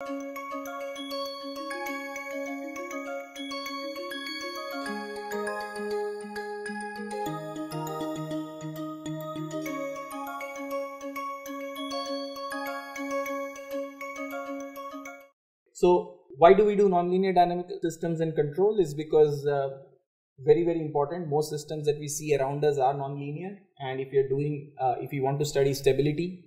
So why do we do nonlinear dynamic systems and control? Is because uh, very very important. Most systems that we see around us are nonlinear. And if you're doing uh, if you want to study stability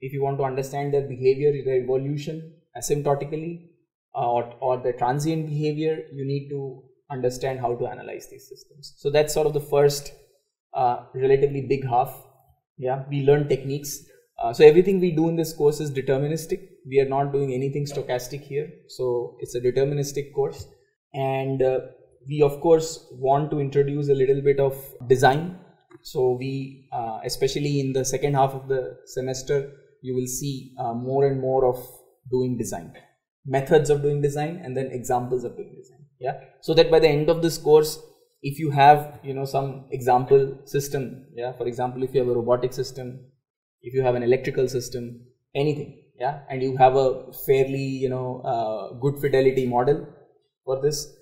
if you want to understand their behavior their evolution asymptotically uh, or, or the transient behavior you need to understand how to analyze these systems. So that's sort of the first uh, relatively big half. Yeah we learn techniques. Uh, so everything we do in this course is deterministic. We are not doing anything stochastic here. So it's a deterministic course. And uh, we of course want to introduce a little bit of design. So we uh, especially in the second half of the semester you will see uh, more and more of doing design methods of doing design and then examples of doing design yeah? So that by the end of this course if you have you know some example system yeah? For example if you have a robotic system if you have an electrical system anything yeah? And you have a fairly you know uh, good fidelity model for this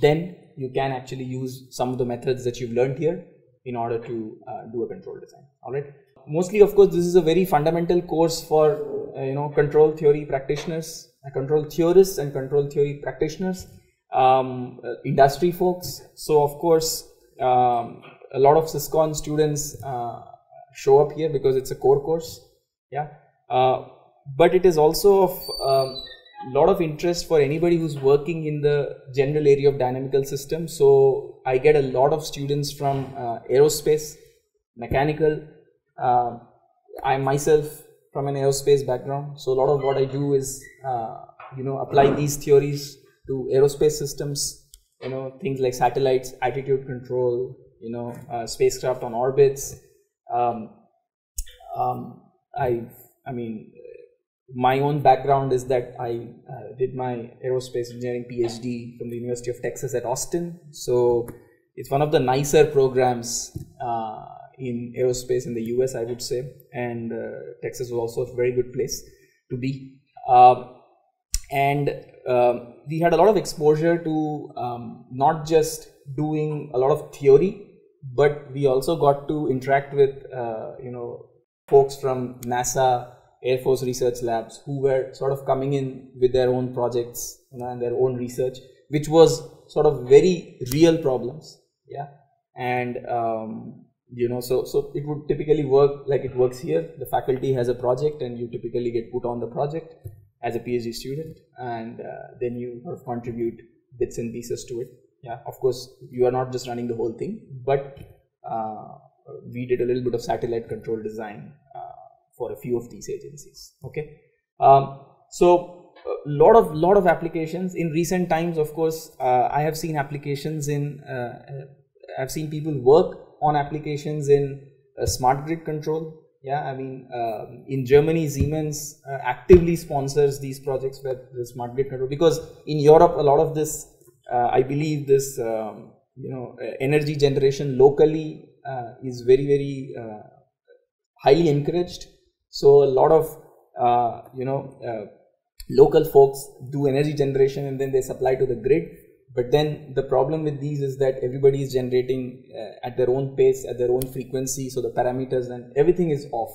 then you can actually use some of the methods that you've learned here in order to uh, do a control design all right mostly of course this is a very fundamental course for uh, you know control theory practitioners control theorists and control theory practitioners um, uh, industry folks. So of course um, a lot of syscon students uh, show up here because it's a core course. Yeah. Uh, but it is also of um, lot of interest for anybody who's working in the general area of dynamical systems so i get a lot of students from uh, aerospace mechanical uh, i myself from an aerospace background so a lot of what i do is uh, you know apply these theories to aerospace systems you know things like satellites attitude control you know uh, spacecraft on orbits um, um, i i mean my own background is that I uh, did my aerospace engineering PhD from the University of Texas at Austin. So it's one of the nicer programs uh, in aerospace in the US, I would say. And uh, Texas was also a very good place to be. Um, and um, we had a lot of exposure to um, not just doing a lot of theory, but we also got to interact with, uh, you know, folks from NASA Air Force research labs who were sort of coming in with their own projects you know, and their own research, which was sort of very real problems. Yeah, and um, you know, so so it would typically work like it works here. The faculty has a project, and you typically get put on the project as a PhD student, and uh, then you sort of contribute bits and pieces to it. Yeah, of course, you are not just running the whole thing, but uh, we did a little bit of satellite control design for a few of these agencies okay um, so a lot of lot of applications in recent times of course uh, i have seen applications in uh, i've seen people work on applications in uh, smart grid control. Yeah i mean um, in germany siemens uh, actively sponsors these projects with the smart grid control. Because in europe a lot of this uh, i believe this um, you know energy generation locally uh, is very very highly encouraged. So a lot of uh, you know uh, local folks do energy generation and then they supply to the grid. But then the problem with these is that everybody is generating uh, at their own pace, at their own frequency. So the parameters and everything is off,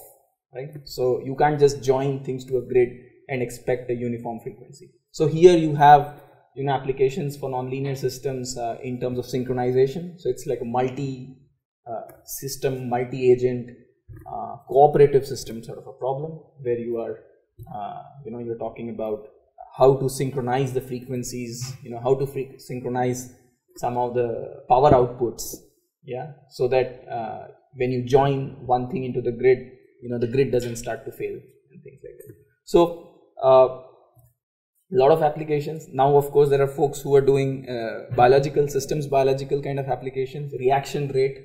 right? So you can't just join things to a grid and expect a uniform frequency. So here you have you know applications for nonlinear systems uh, in terms of synchronization. So it's like a multi uh, system, multi agent uh, cooperative system sort of a problem where you are uh, you know you're talking about how to synchronize the frequencies you know how to synchronize some of the power outputs yeah? So that uh, when you join one thing into the grid you know the grid doesn't start to fail and things like that. So a uh, lot of applications. Now of course there are folks who are doing uh, biological systems biological kind of applications reaction rate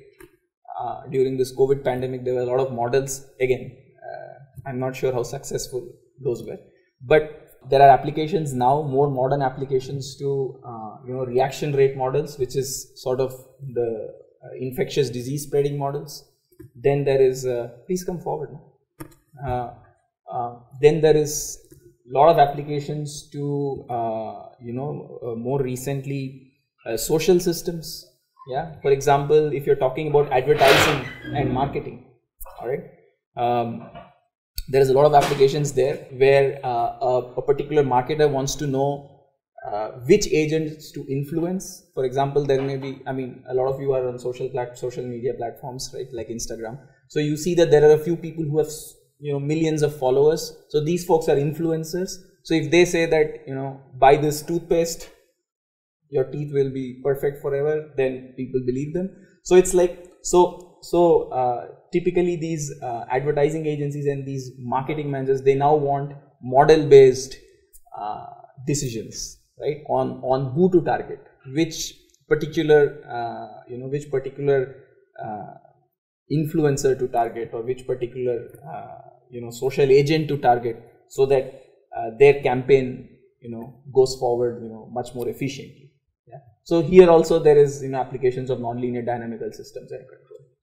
uh, during this COVID pandemic, there were a lot of models. Again, uh, I'm not sure how successful those were, but there are applications now, more modern applications to uh, you know reaction rate models, which is sort of the uh, infectious disease spreading models. Then there is, uh, please come forward. then there is a lot of applications to uh, you know uh, more recently uh, social systems yeah for example if you're talking about advertising and marketing all right um, there is a lot of applications there where uh, a, a, particular marketer wants to know uh, which agents to influence. For example there may be i mean a lot of you are on social social media platforms right like instagram. So you see that there are a few people who have you know millions of followers. So these folks are influencers. So if they say that you know buy this toothpaste your teeth will be perfect forever then people believe them. So it's like so so uh, typically these uh, advertising agencies and these marketing managers they now want model based uh, decisions right on on who to target which particular uh, you know which particular uh, influencer to target or which particular uh, you know social agent to target so that their campaign you know goes forward you know much more efficiently so here also there is you know applications of nonlinear dynamical systems and.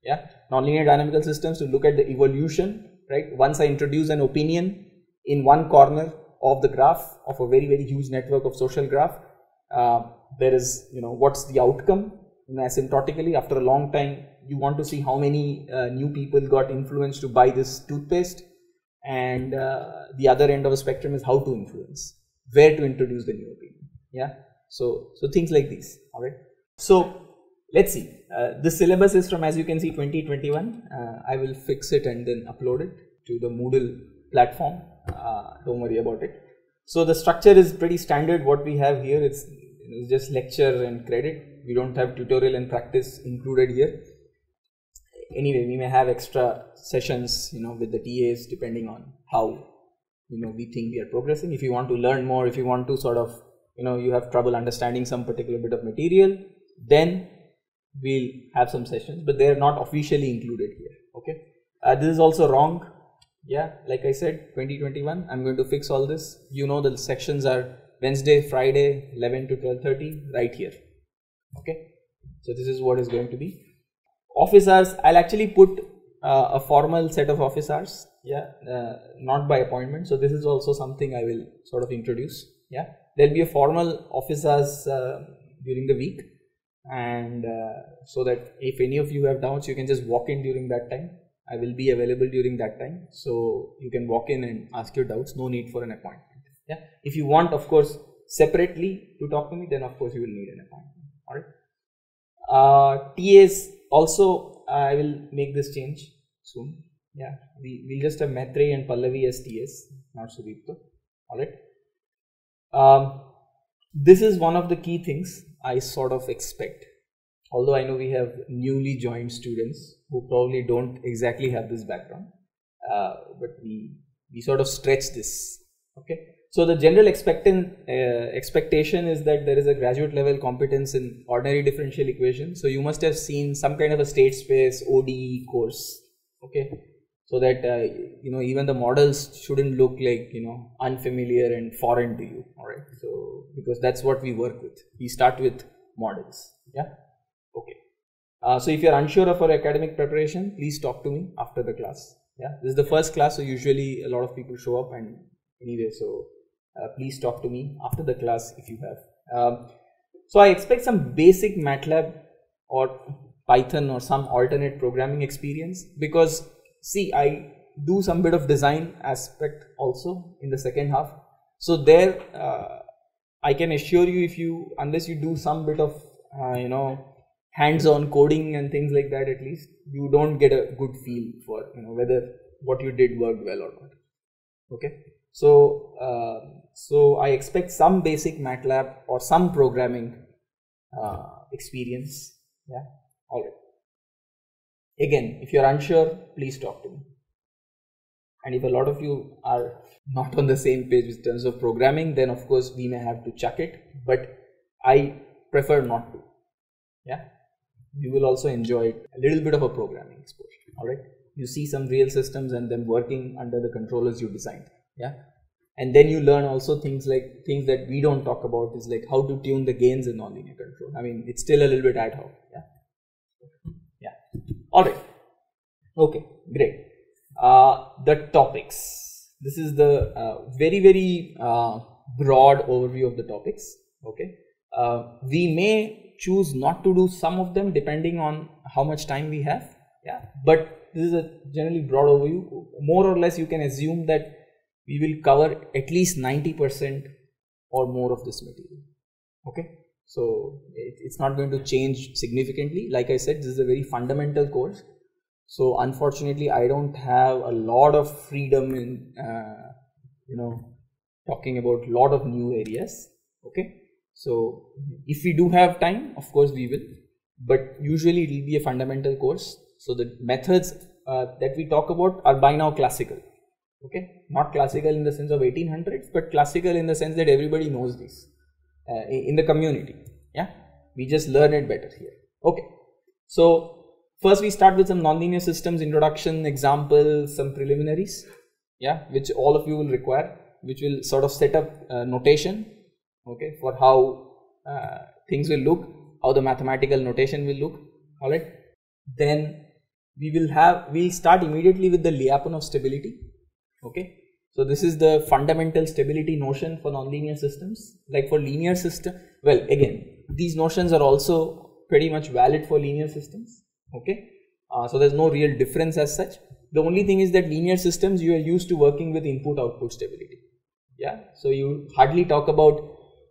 Yeah, nonlinear dynamical systems to look at the evolution. Right. Once I introduce an opinion in one corner of the graph of a very very huge network of social graph, uh, there is you know what's the outcome know, asymptotically after a long time you want to see how many uh, new people got influenced to buy this toothpaste and uh, the other end of the spectrum is how to influence where to introduce the new opinion yeah so, so things like these, all right. So let's see. Uh, the syllabus is from, as you can see, 2021. Uh, I will fix it and then upload it to the Moodle platform. Uh, don't worry about it. So the structure is pretty standard. What we have here it's, it's just lecture and credit. We don't have tutorial and practice included here. Anyway, we may have extra sessions, you know, with the TAs depending on how you know we think we are progressing. If you want to learn more, if you want to sort of you know you have trouble understanding some particular bit of material then we'll have some sessions but they're not officially included here okay? Uh, this is also wrong. Yeah like i said 2021 i'm going to fix all this. You know the sections are wednesday friday 11 to 12:30 right here okay? So this is what is going to be. Office hours i'll actually put uh, a formal set of office hours yeah uh, not by appointment. So this is also something i will sort of introduce yeah? There'll be a formal office hours uh, during the week and uh, so that if any of you have doubts you can just walk in during that time. I will be available during that time. So you can walk in and ask your doubts. No need for an appointment. Yeah? If you want of course separately to talk to me then of course you will need an appointment. All right uh, tas also i will make this change soon. Yeah? We will just have Maitrey and Pallavi as TAs not Sudipto. All right um, this is one of the key things I sort of expect. Although I know we have newly joined students who probably don't exactly have this background, uh, but we we sort of stretch this. Okay, so the general expectant uh, expectation is that there is a graduate level competence in ordinary differential equation. So you must have seen some kind of a state space ODE course. Okay, so that uh, you know even the models shouldn't look like you know unfamiliar and foreign to you all right so because that's what we work with. We start with models yeah? Okay. Uh, so if you're unsure of our academic preparation please talk to me after the class yeah? This is the first class so usually a lot of people show up and anyway so uh, please talk to me after the class if you have. Um, so i expect some basic matlab or python or some alternate programming experience because see I do some bit of design aspect also in the second half. So there uh, I can assure you if you unless you do some bit of uh, you know hands-on coding and things like that at least you don't get a good feel for you know whether what you did worked well or not. Okay? So uh, so I expect some basic MATLAB or some programming uh, experience. Yeah? All right Again, if you're unsure, please talk to me. And if a lot of you are not on the same page in terms of programming, then of course we may have to chuck it. But I prefer not to. Yeah. You will also enjoy a little bit of a programming exposure. Alright. You see some real systems and them working under the controllers you designed. Yeah. And then you learn also things like things that we don't talk about is like how to tune the gains in nonlinear control. I mean, it's still a little bit ad hoc. Yeah. All right. Okay, great. Uh, the topics. this is the uh, very very uh, broad overview of the topics. Okay. Uh, we may choose not to do some of them depending on how much time we have. Yeah. But this is a generally broad overview. More or less you can assume that we will cover at least 90% or more of this material. Okay so it, it's not going to change significantly. Like i said this is a very fundamental course. So unfortunately i don't have a lot of freedom in uh, you know talking about a lot of new areas okay? So if we do have time of course we will. But usually it will be a fundamental course. So the methods uh, that we talk about are by now classical okay? Not classical in the sense of 1800s but classical in the sense that everybody knows this uh, in the community. Yeah? We just learn it better here. Okay. So first we start with some nonlinear systems introduction example some preliminaries. Yeah? Which all of you will require which will sort of set up uh, notation okay for how uh, things will look how the mathematical notation will look. All right then we will have we'll start immediately with the lyapunov stability. Okay so this is the fundamental stability notion for nonlinear systems. Like for linear system well again these notions are also pretty much valid for linear systems okay? Uh, so there's no real difference as such. The only thing is that linear systems you are used to working with input output stability yeah? So you hardly talk about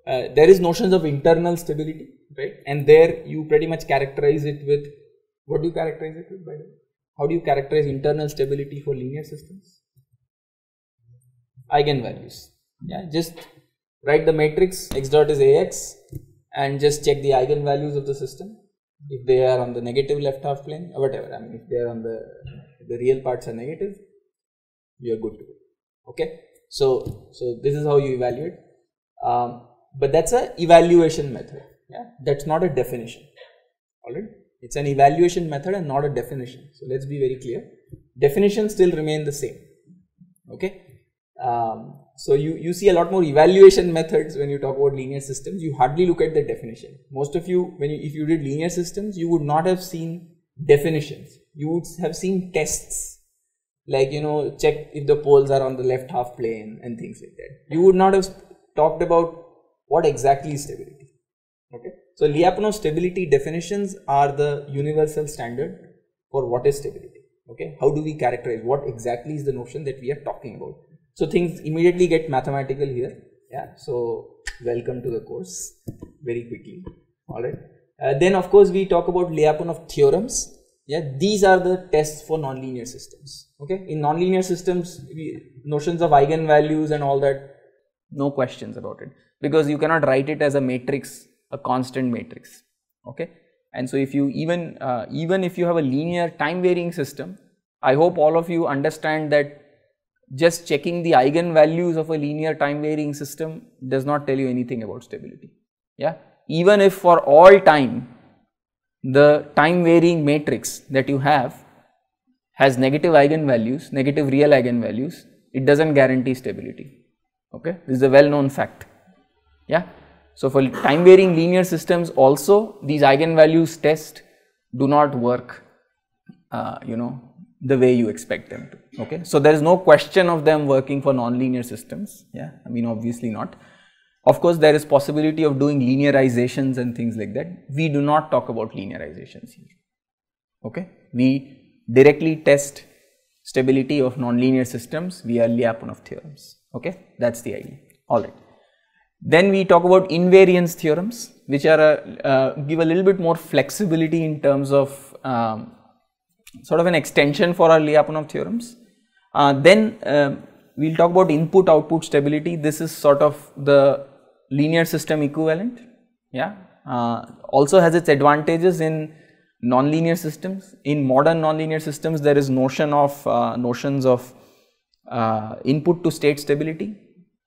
uh, there is notions of internal stability right? And there you pretty much characterize it with what do you characterize it with by the way? How do you characterize internal stability for linear systems eigenvalues. Yeah just write the matrix x dot is ax and just check the eigenvalues of the system. If they are on the negative left half plane or whatever i mean if they are on the the real parts are negative you are good to go. Okay? So so this is how you evaluate. Um, but that's a evaluation method. Yeah? That's not a definition. All right it's an evaluation method and not a definition. So let's be very clear. Definition still remain the same. Okay um, so you you see a lot more evaluation methods when you talk about linear systems. You hardly look at the definition. Most of you when you if you did linear systems you would not have seen definitions. You would have seen tests. Like you know check if the poles are on the left half plane and things like that. You would not have talked about what exactly is stability. Okay? So lyapunov stability definitions are the universal standard for what is stability. Okay? How do we characterize what exactly is the notion that we are talking about so things immediately get mathematical here. Yeah so welcome to the course very quickly. All right. Uh, then of course we talk about lyapunov theorems. Yeah these are the tests for nonlinear systems. Okay? In nonlinear systems we, notions of eigenvalues and all that no questions about it. Because you cannot write it as a matrix a constant matrix. Okay? And so if you even uh, even if you have a linear time varying system i hope all of you understand that just checking the eigenvalues of a linear time varying system does not tell you anything about stability yeah even if for all time the time varying matrix that you have has negative eigenvalues, negative real eigenvalues, it does not guarantee stability. Okay, this is a well known fact. Yeah. So, for time varying linear systems also these eigenvalues test do not work, uh, you know, the way you expect them to. Okay. So, there is no question of them working for nonlinear systems. Yeah, I mean obviously not. Of course, there is possibility of doing linearizations and things like that. We do not talk about linearizations here. Okay. We directly test stability of nonlinear systems via Lyapunov theorems. Okay. That is the idea. Alright. Then we talk about invariance theorems which are a, uh, give a little bit more flexibility in terms of um, sort of an extension for our Lyapunov theorems. Uh, then uh, we will talk about input output stability. This is sort of the linear system equivalent yeah uh, also has its advantages in nonlinear systems in modern nonlinear systems there is notion of uh, notions of uh, input to state stability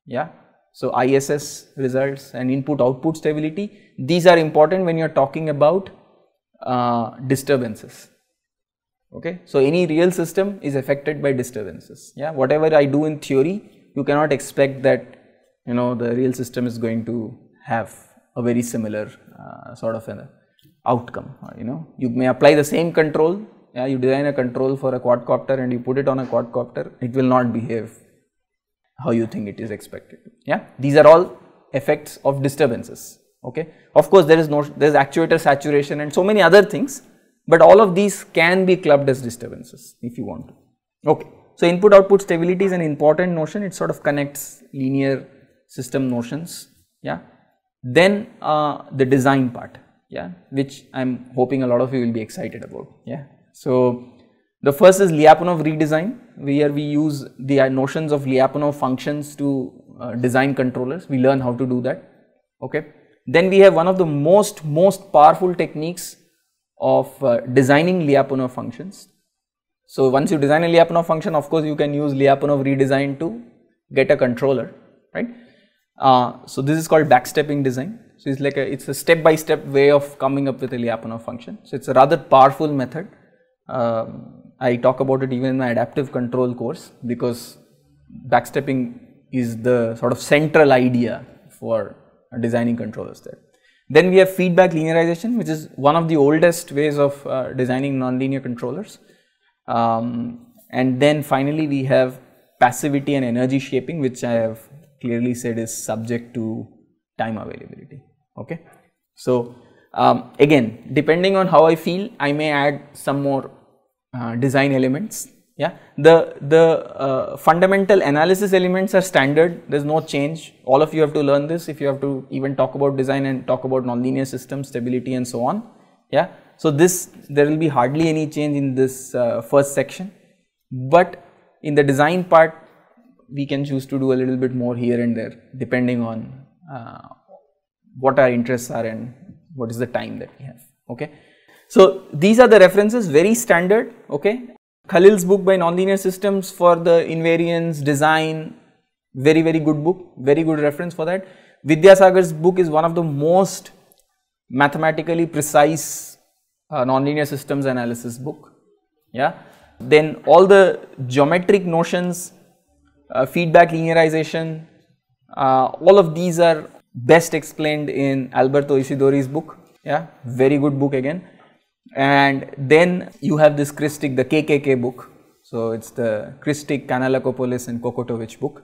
yeah so iss results and input output stability these are important when you are talking about uh, disturbances okay? So any real system is affected by disturbances. Yeah? Whatever i do in theory you cannot expect that you know the real system is going to have a very similar uh, sort of an outcome you know? You may apply the same control. Yeah? You design a control for a quadcopter and you put it on a quadcopter. It will not behave how you think it is expected. Yeah, these are all effects of disturbances. Okay, of course there is no there is actuator saturation and so many other things, but all of these can be clubbed as disturbances if you want to. Okay, so input output stability is an important notion. It sort of connects linear system notions. Yeah, then uh, the design part. Yeah, which I'm hoping a lot of you will be excited about. Yeah, so the first is Lyapunov redesign where we use the notions of Lyapunov functions to uh, design controllers. We learn how to do that. Okay. Then we have one of the most most powerful techniques of uh, designing Lyapunov functions. So once you design a Lyapunov function, of course you can use Lyapunov redesign to get a controller, right? Uh, so this is called backstepping design. So it's like a it's a step by step way of coming up with a Lyapunov function. So it's a rather powerful method. Um, I talk about it even in my adaptive control course because backstepping is the sort of central idea for designing controllers there. Then we have feedback linearization which is one of the oldest ways of uh, designing nonlinear controllers. Um, and then finally we have passivity and energy shaping which I have clearly said is subject to time availability. Okay. So, um, again depending on how I feel I may add some more uh, design elements yeah? The the uh, fundamental analysis elements are standard. There is no change. All of you have to learn this if you have to even talk about design and talk about nonlinear systems stability and so on. Yeah? So this there will be hardly any change in this uh, first section. But in the design part we can choose to do a little bit more here and there depending on uh, what our interests are and what is the time that we have. Okay? So these are the references. Very standard. Okay. Khalil's book by nonlinear systems for the invariance design very very good book very good reference for that. Vidyasagar's book is one of the most mathematically precise uh, nonlinear systems analysis book yeah. Then all the geometric notions uh, feedback linearization uh, all of these are best explained in Alberto Isidori's book yeah very good book again and then you have this Krstic, the KKK book. So it's the Krstic, Kanellakopoulos and Kokotovic book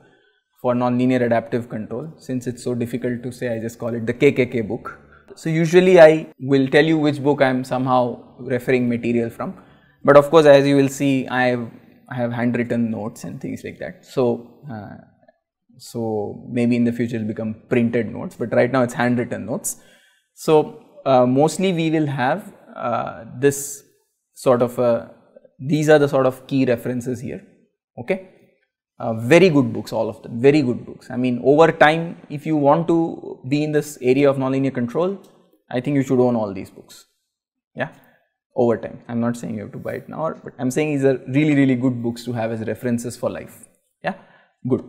for nonlinear adaptive control. Since it's so difficult to say, I just call it the KKK book. So usually I will tell you which book I am somehow referring material from. But of course, as you will see, I have, I have handwritten notes and things like that. So, uh, so maybe in the future it will become printed notes, but right now it's handwritten notes. So uh, mostly we will have this sort of a, these are the sort of key references here, okay. Uh, very good books, all of them, very good books. I mean, over time, if you want to be in this area of nonlinear control, I think you should own all these books, yeah, over time. I'm not saying you have to buy it now, but I'm saying these are really, really good books to have as references for life, yeah, good.